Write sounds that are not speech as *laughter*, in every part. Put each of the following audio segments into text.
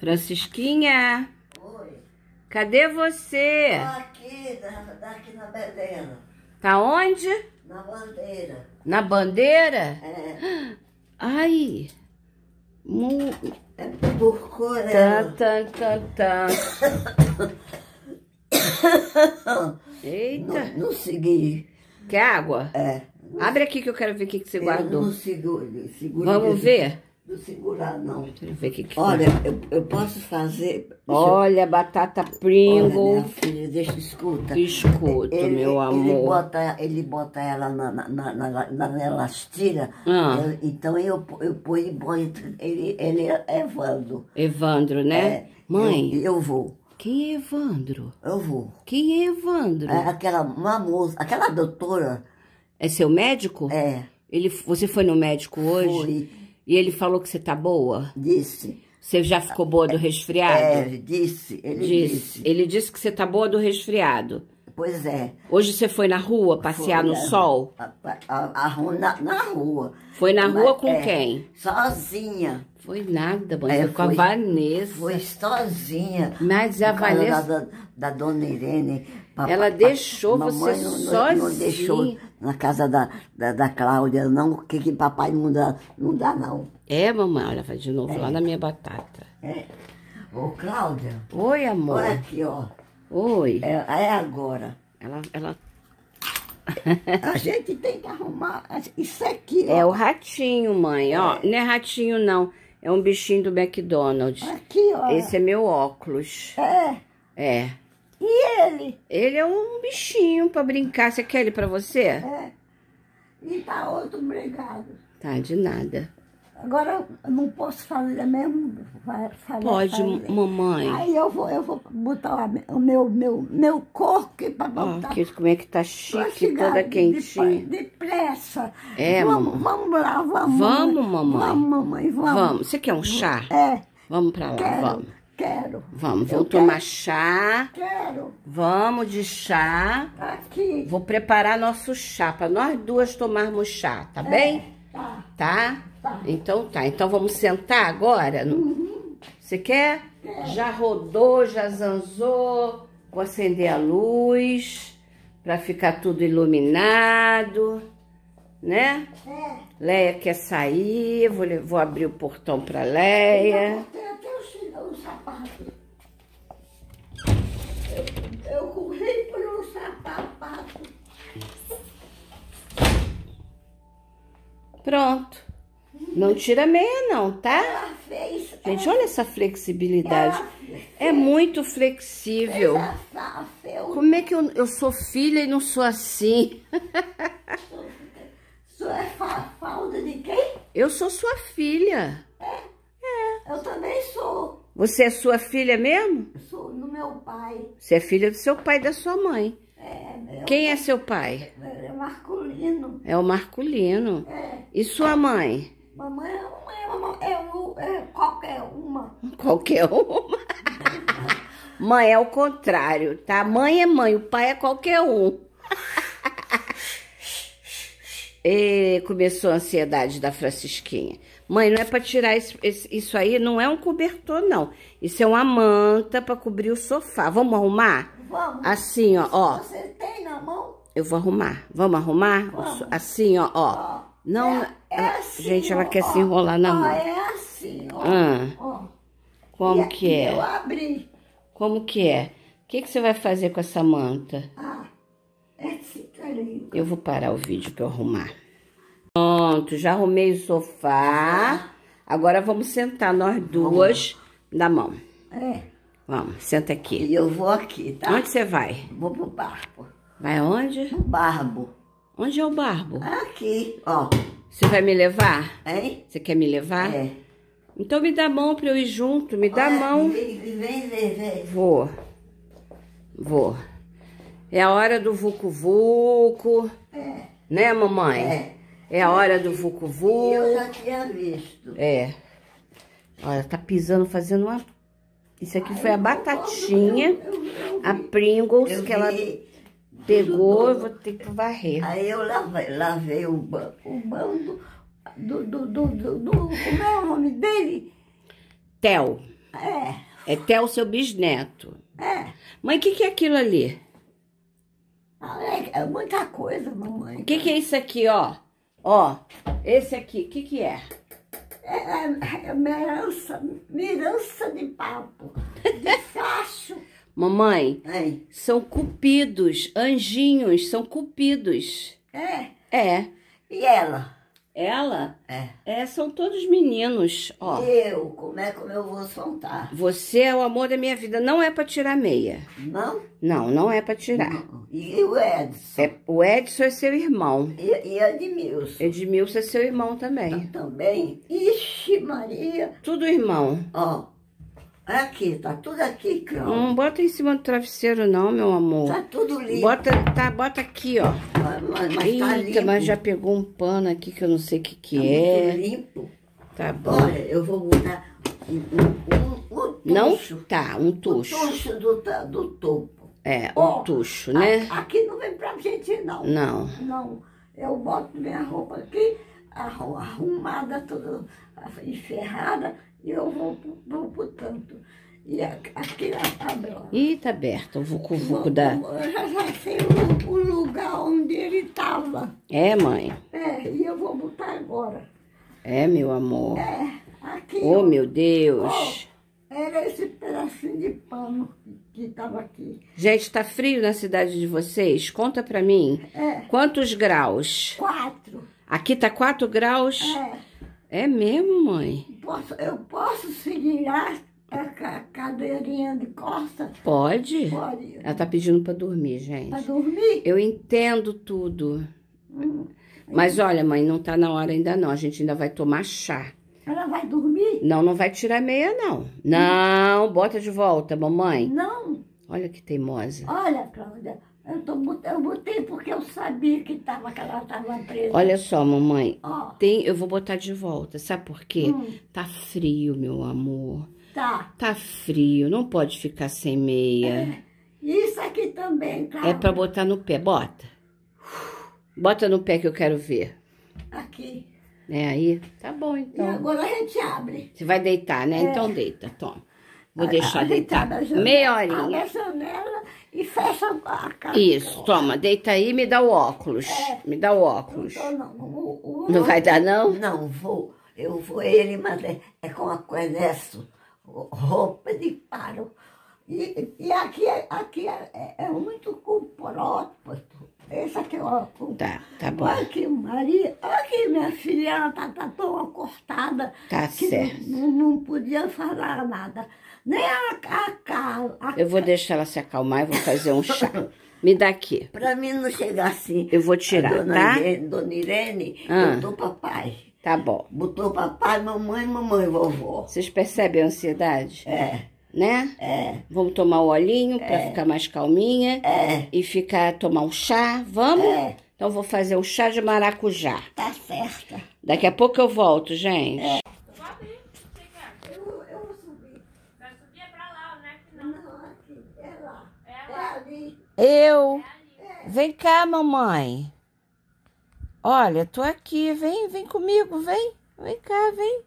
Francisquinha, Oi. cadê você? Tô aqui, da- daqui na bandeira. Tá onde? Na bandeira. Na bandeira? É, Ai. Mu... é por cor. Tan, tan, tan, tan. Eita. Não, não segui. Quer água? É. Abre aqui que eu quero ver o que, que você Eu guardou. não seguro. seguro Vamos ver? Não segurar, não. Que, que Olha, eu, eu posso fazer. deixa eu- Olha, batata Olha, Pringle. minha filha, deixa escuta. Escuta, Ele, meu ele amor. bota, ele bota ela na, na, na, na, na elastira. Ah. Eu- então eu, eu ponho e ponho. Ele, ele é Evandro. Evandro, né? É, Mãe, Eu, eu vou. quem é Evandro? Eu vou. Quem é Evandro? É, aquela uma moça, aquela doutora, É seu médico? é, Ele, você foi no médico hoje? foi, E ele falou que você tá boa? disse, Você já ficou boa do resfriado? é, disse, ele disse. disse. Ele disse que você tá boa do resfriado. Pois é. Hoje você foi na rua passear Foi, no sol? A, a, a rua na, na rua. Foi na rua Mas, com é, quem? Sozinha. Foi nada, mãe. É, foi com a Vanessa. Foi sozinha. Mas a Vanessa. Da, da dona Irene. Papai- Ela deixou você não, sozinha. Não deixou na casa da, da, da Cláudia, não. Que, que papai não dá, não dá, não. É, mamãe, olha, vai de novo lá na minha batata. É. Ô, Cláudia, Oi, amor. olha aqui, ó. Oi. É, é agora. Ela, ela... *laughs* A gente tem que arrumar isso aqui, ó. É o ratinho, mãe. Ó, não é ratinho, não. É um bichinho do McDonald's. Aqui, ó. Esse é meu óculos. É. É. E ele? Ele é um bichinho pra brincar. Você quer ele pra você? É. E tá outro obrigado. Tá, de nada. Agora eu não posso fazer mesmo. fa- fazer- Pode, fazer. mamãe. Aí eu vou, eu vou botar o meu, meu, meu corpo Ó, botar. que, como é que tá chique, toda quentinha. Depressa. É, vamos, mamãe. vamos lá, vamos. Vamos, mamãe. Vamos, mamãe, vamos. Vamos. Você quer um chá? É, Vamos pra lá, quero, vamos. Quero. Vamos, vamos tomar chá. Quero. Vamos de chá. Aqui. Vou preparar nosso chá para nós duas tomarmos chá, tá bem? Tá. Tá? Tá. Então tá. Então vamos sentar agora? Você quer? Já rodou, já zanzou. Vou acender a luz para ficar tudo iluminado, né? É. Leia quer sair, vou, vou abrir o portão para Leia. Tem até o, chinelo, o sapato. Eu, eu corri por um sapato. Pronto. Não tira meia não, tá? Fez. Gente, olha essa flexibilidade. É muito flexível. Como é que eu, eu sou filha e não sou assim? Isso é fa- falda de quem? Eu sou sua filha. Eu também sou. Você é sua filha mesmo? Eu sou do meu pai. Você é filha do seu pai e da sua mãe. É, meu Quem é seu pai? É masculino. É o Marculino. É. E sua mãe? Mamãe é, mamãe é, o- é qualquer uma. *laughs* Qualquer uma. Mãe é o contrário, tá? Mãe é mãe, o pai é qualquer um. E começou a ansiedade da Francisquinha. Mãe, não é para tirar esse- isso aí, não é um cobertor, não. Isso é uma manta para cobrir o sofá. Vamos arrumar? Vamos. Assim, ó, ó. Você tem na mão? Eu vou arrumar. Vamos arrumar? Vamos. Assim, ó, ó. Não, É, é assim, gente, ela ó, quer ó. se enrolar na mão. É assim, ó. Ah. ó. Como E que é? Eu abri. Como que é? O que, que você vai fazer com essa manta? Ah, esse carinho. Eu vou parar o vídeo para eu arrumar. Pronto, já arrumei o sofá. Agora vamos sentar nós duas na mão. É. Vamos, senta aqui. E eu vou aqui, tá? Onde você vai? Vou pro barbo. Vai aonde? No barbo. Onde é o barbo? Aqui, ó. Você vai me levar? Hein? Você quer me levar? É. Então me dá a mão para eu ir junto. Me dá a Olha, mão. Vem, vem, vem, vem. Vou. Vou. É a hora do vucu-vucu. É. Né, mamãe? É. É a hora do E vucu-vucu. eu já tinha visto. É. Olha, tá pisando, fazendo uma... Isso aqui foi a batatinha, a Pringles, Eu que ela vi. Pegou. Eu vou ter que varrer. Aí eu lavei, lavei o, ba- o bando do, do, do, do, Como é o nome dele? Tel. É, É Theo, seu bisneto. é. Mãe, o que, que é aquilo ali? Ah, É, é muita coisa, mamãe. O que, que é isso aqui, ó? Ó, esse aqui, o que, que é? É, é, é herança, herança de papo, de *laughs* facho. Mamãe, são cupidos, anjinhos, são cupidos. é. É. E ela? Ela? É. É, são todos meninos, ó. Eu, como é que eu vou soltar? Você é o amor da minha vida. Não é pra tirar meia. Não? Não, não é pra tirar. Não. E o Edson? É, o Edson é seu irmão. E, e Edmilson? Edmilson é seu irmão também. Também? Ixi, Maria. Tudo irmão. Ó, aqui, tá tudo aqui, Cláudia. Não bota em cima do travesseiro, não, meu amor. Tá tudo limpo. Bota, tá, bota aqui, ó. Mas, mas, tá Eita, limpo. mas já pegou um pano aqui que eu não sei o que que Tá é. muito limpo. Tá bom. Olha, eu vou botar um, um, um, um Não? tucho. Tá, um O tucho. tucho do, do topo. É, um Ó, tucho, né? A- Aqui não vem pra gente, não. Não. Não. Eu boto minha roupa aqui, arru- arrumada, toda enferrada, e eu vou, vou pro tanto. E aqui abre, ó. Ih, tá aberto o vucu-vucu da... Eu já, já sei o, o lugar onde ele estava. É, mãe? É, e eu vou botar agora. É, meu amor. É, aqui. Oh, meu Deus. Era esse pedacinho de pano que estava aqui. Gente, tá frio na cidade de vocês? Conta pra mim. É, Quantos graus? quatro. Aqui tá 4 graus? É, É mesmo, mãe? Posso, eu posso segurar a ca- cadeirinha de costa? Pode? Pode. Ela tá pedindo pra dormir, gente. Para dormir? Eu entendo tudo. Hum. Mas olha, mãe, não tá na hora ainda não. A gente ainda vai tomar chá. Ela vai dormir? Não, não vai tirar meia, não. Não, bota de volta, mamãe. Não. Olha que teimosa. Olha, Cláudia, eu, tô, eu botei porque eu sabia que, tava, que ela estava presa. Olha só, mamãe. Ó, Tem, eu vou botar de volta. Sabe por quê? Hum. Tá frio, meu amor. tá. Tá frio, não pode ficar sem meia. Isso aqui também, tá? É pra botar no pé, bota. Bota no pé que eu quero ver. Aqui. É aí? Tá bom, E então. agora a gente abre. Você vai deitar, né? Então deita, toma. Vou deixar deitar abre meia Abre horinha. a janela e fecha a casa. Isso, toma, deita aí e me dá o óculos. Me dá o óculos. Então, não, o- o- Não vai dar, não? Não, vou. Eu vou ele, mas é, é com a coenesso, roupa de paro. E, e aqui, é- aqui é, é- é muito comprópito. Esse aqui é o... Tá, tá bom. Olha aqui, Maria. Olha aqui, minha filha, ela tá, tá tão cortada. Tá certo. Não, não podia falar nada. Nem a, a, a, Eu vou deixar ela se acalmar e vou fazer um chá. *laughs* Me dá aqui. Pra mim não chegar assim. Eu vou tirar, dona tá? Irene, dona Irene Ah. botou papai. Tá bom. Botou papai, mamãe, mamãe, vovó. Vocês percebem a ansiedade? É, Né? é, Vamos tomar o olhinho pra ficar mais calminha é, e ficar tomar um chá, vamos? É. Então vou fazer um chá de maracujá. tá certa. Daqui a pouco eu volto, gente. Eu, eu vou subir. Vai subir é pra lá, né? Que não. Não, aqui, é lá. É É lá. ali. Eu. Vem cá, mamãe. Olha, tô aqui. Vem, vem comigo, vem. Vem cá, vem.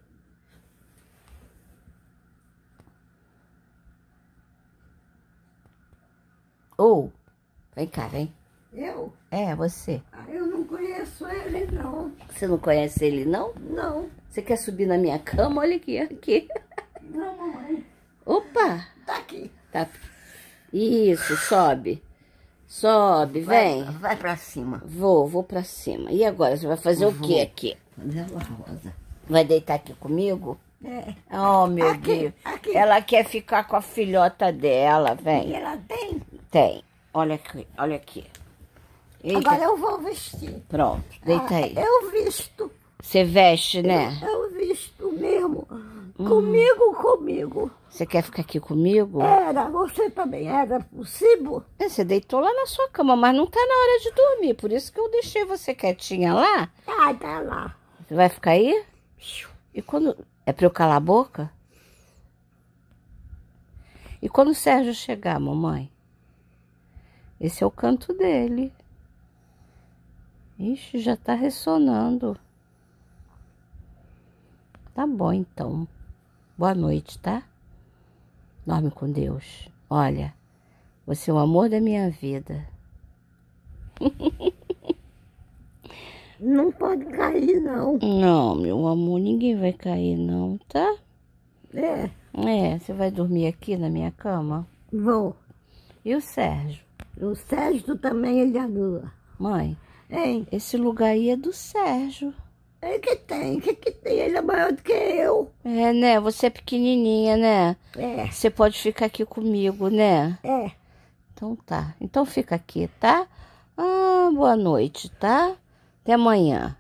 Ou, vem cá, vem. Eu? É, você. Ah, Eu não conheço ele, não. Você não conhece ele, não? Não, Você quer subir na minha cama? Olha aqui, aqui. não, mamãe. Opa! Tá aqui. Tá. Isso, sobe. Sobe, vem. Vai, vai pra cima. Vou, vou pra cima. E agora, você vai fazer o que aqui? A rosa? Vai deitar aqui comigo? É. Oh, meu Aqui, Deus. aqui. Ela quer ficar com a filhota dela, E vem. ela tem. Tem. Olha aqui, olha aqui. Eita, Agora eu vou vestir. pronto. Deita Ah, aí. Eu visto. Você veste, né? Eu visto mesmo. Comigo, comigo. Você quer ficar aqui comigo? Era, você também era possível? É, Você deitou lá na sua cama, mas não tá na hora de dormir. Por isso que eu deixei você quietinha lá. Ah, tá lá. Você vai ficar aí? E quando. É pra eu calar a boca? E quando o Sérgio chegar, mamãe? Esse é o canto dele. Ixi, já tá ressonando. Tá bom, então. Boa noite, tá? Dorme com Deus. Olha, você é o amor da minha vida. *laughs* Não pode cair, não. Não, meu amor, ninguém vai cair, não, tá? É, É, você vai dormir aqui na minha cama? vou. E o Sérgio? O Sérgio também, ele ajuda. Mãe, Hein? esse lugar aí é do Sérgio. É que tem, que que tem? Ele é maior do que eu. É, né? Você é pequenininha, né? É, Você pode ficar aqui comigo, né? é. Então tá. Então fica aqui, tá? Ah, boa noite, tá? Até amanhã.